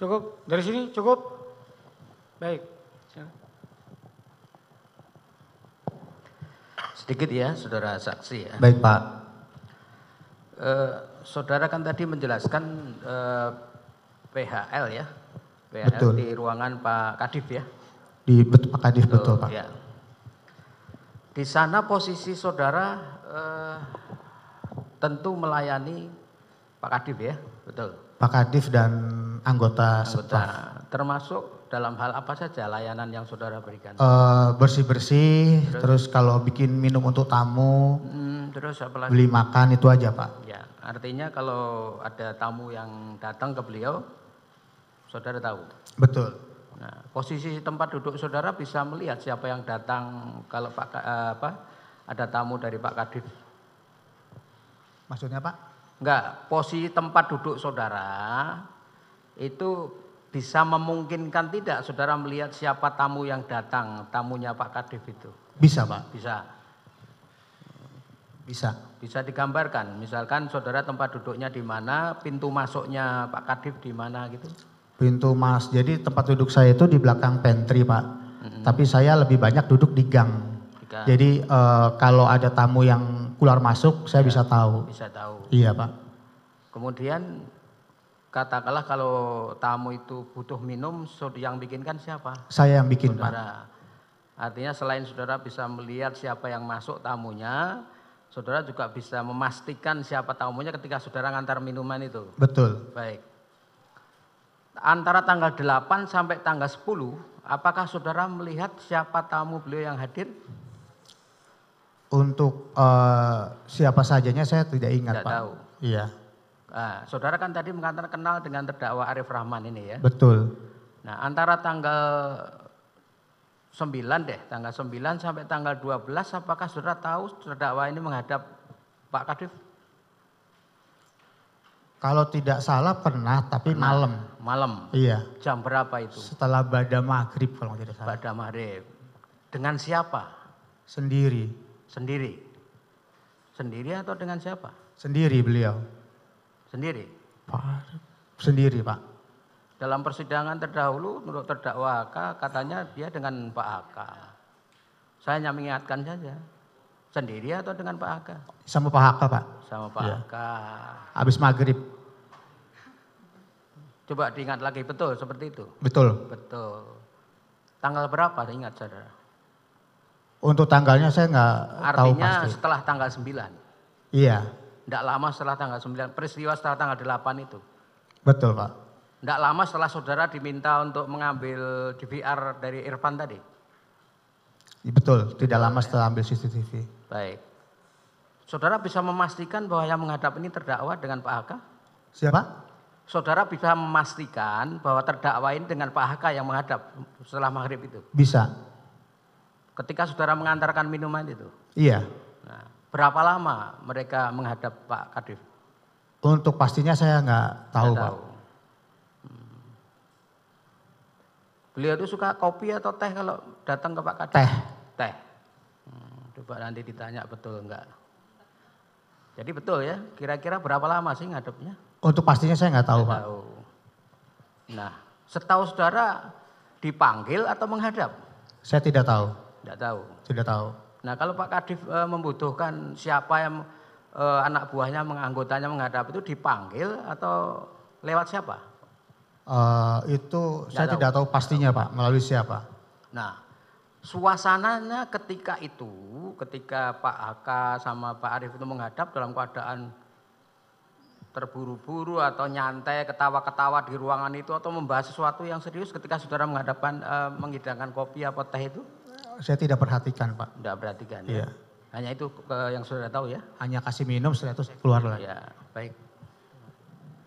Cukup? Dari sini cukup? Baik. Sedikit ya, saudara saksi ya. Baik Pak. Eh, saudara kan tadi menjelaskan eh, PHL ya, PHL Betul. di ruangan Pak Kadif ya. Di betul, Pak Kadif betul Pak. Ya. Di sana posisi saudara eh, tentu melayani Pak Kadif ya, betul. Pak Kadif dan anggota, Anggota, staf. termasuk dalam hal apa saja layanan yang saudara berikan. Eh, bersih-bersih, terus kalau bikin minum untuk tamu, Hmm, terus apa lagi? beli makan itu aja Pak. Ya, artinya kalau ada tamu yang datang ke beliau, saudara tahu. Betul. Nah, posisi tempat duduk saudara bisa melihat siapa yang datang kalau Pak eh, apa ada tamu dari Pak Kadif. Maksudnya Pak? Enggak, posisi tempat duduk saudara itu bisa memungkinkan tidak saudara melihat siapa tamu yang datang, tamunya Pak Kadif itu. Bisa Pak, Bisa. bisa. Bisa digambarkan, misalkan saudara tempat duduknya di mana, pintu masuknya Pak Kadif di mana gitu. Pintu mas, jadi tempat duduk saya itu di belakang pantry Pak. Tapi saya lebih banyak duduk di gang. Jika Jadi eh, kalau ada tamu yang keluar masuk, saya bisa tahu. bisa tahu. Iya Pak. Kemudian katakanlah kalau tamu itu butuh minum, yang bikinkan siapa? Saya yang bikin Pak. Saudara. Artinya selain saudara bisa melihat siapa yang masuk tamunya, saudara juga bisa memastikan siapa tamunya ketika saudara ngantar minuman itu. Betul. Baik. Antara tanggal 8 sampai tanggal 10, apakah saudara melihat siapa tamu beliau yang hadir? Untuk eh, siapa sajanya saya tidak ingat Tidak Pak. tahu. Iya, Nah, saudara kan tadi mengatakan kenal dengan terdakwa Arif Rahman ini ya. betul. Nah, antara tanggal 9 deh, tanggal 9 sampai tanggal 12 apakah Saudara tahu terdakwa ini menghadap Pak Kadif? Kalau tidak salah pernah, tapi malam. Malam. Iya, Jam berapa itu? setelah bada maghrib kalau tidak salah. Pada maghrib. Dengan siapa? Sendiri, Sendiri. Sendiri atau dengan siapa? sendiri beliau. Sendiri. Pak, sendiri Pak. Dalam persidangan terdahulu menurut terdakwa AK katanya dia dengan Pak AK. Saya hanya mengingatkan saja. Sendiri atau dengan Pak AK? Sama Pak Haka Pak, Sama Pak Iya. AK. habis maghrib. Coba diingat lagi betul seperti itu. Betul. Betul. Tanggal berapa ingat saudara? Untuk tanggalnya saya nggak tahu Artinya pasti. setelah tanggal 9. Iya, Tidak lama setelah tanggal 9. Peristiwa setelah tanggal 8 itu. betul Pak. Tidak lama setelah saudara diminta untuk mengambil DVR dari Irfan tadi. Betul, tidak lama setelah ambil CCTV. Baik. Saudara bisa memastikan bahwa yang menghadap ini terdakwa dengan Pak Haka? Siapa? Saudara bisa memastikan bahwa terdakwa ini dengan Pak Haka yang menghadap setelah maghrib itu. Bisa. Ketika saudara mengantarkan minuman itu. Iya. Nah, berapa lama mereka menghadap Pak Kadif? Untuk pastinya saya nggak tahu Nggak Pak. Hmm. Beliau itu suka kopi atau teh kalau datang ke Pak Kadif? Teh. Teh. Hmm, coba nanti ditanya betul enggak. Jadi betul ya, kira-kira berapa lama sih ngadepnya? Untuk pastinya saya nggak tahu Pak. Tahu. Nah, setahu saudara dipanggil atau menghadap? Saya tidak tahu. Tidak tahu. Tidak tahu. Nah, kalau Pak Kadif eh, membutuhkan siapa yang eh, anak buahnya, menganggotanya menghadap itu dipanggil atau lewat siapa? Eh, itu saya tahu. tidak tahu pastinya Pak, melalui siapa. Nah, suasananya ketika itu, ketika Pak Haka sama Pak Arief itu menghadap dalam keadaan terburu-buru atau nyantai, ketawa-ketawa di ruangan itu atau membahas sesuatu yang serius ketika saudara menghadapkan, eh, menghidangkan kopi atau teh itu? Saya tidak perhatikan Pak. Tidak perhatikan Iya. ya? Hanya itu yang saudara tahu ya? Hanya kasih minum setelah itu saya keluar lagi. Ya, baik.